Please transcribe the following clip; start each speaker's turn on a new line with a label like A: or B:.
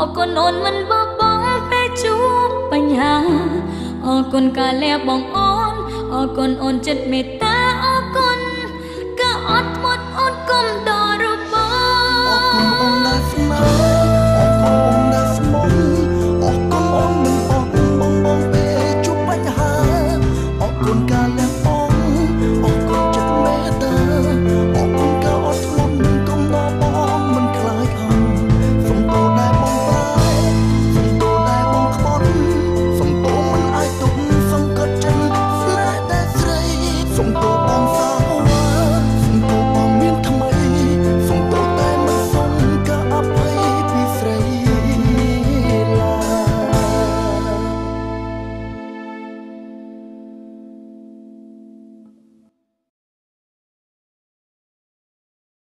A: អរគុណអូនមិនបបងពេលជួបបញ្ហាអរគុណកាលែបងអូនអរគុណអូនចិត្តមេត្តាអរគុណក៏អត់មុតអូនគុំដល់របស់អរ
B: គុណអូនដែលស្មើអរគុណអូនដែលស្មោះអរគុណអូនមិនបបងបងពេលជួបបញ្ហាអរគុណកាលែ